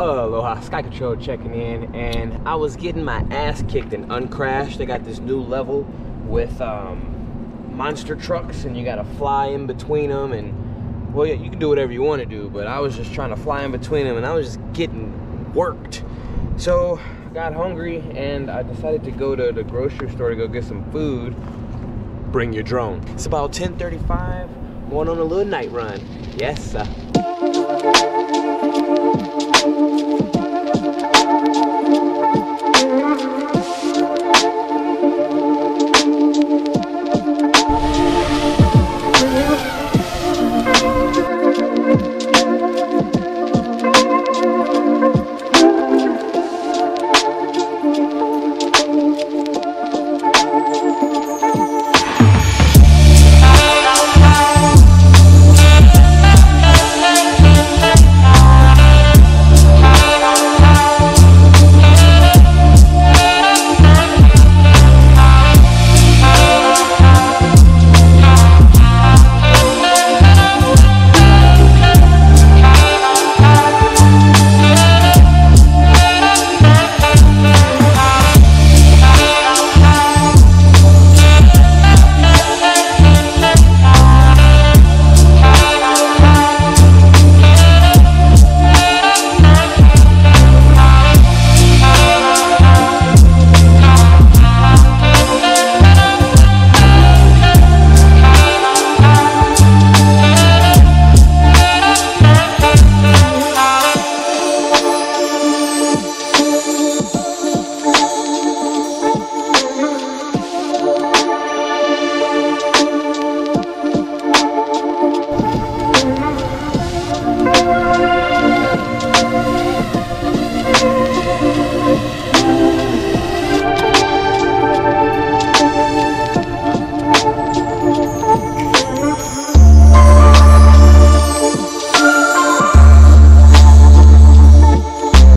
Oh, Aloha, Sky Control checking in, and I was getting my ass kicked and Uncrashed. They got this new level with um, monster trucks, and you gotta fly in between them, and well, yeah, you can do whatever you want to do, but I was just trying to fly in between them, and I was just getting worked. So I got hungry, and I decided to go to the grocery store to go get some food. Bring your drone. It's about 10:35. Going on a little night run. Yes, sir.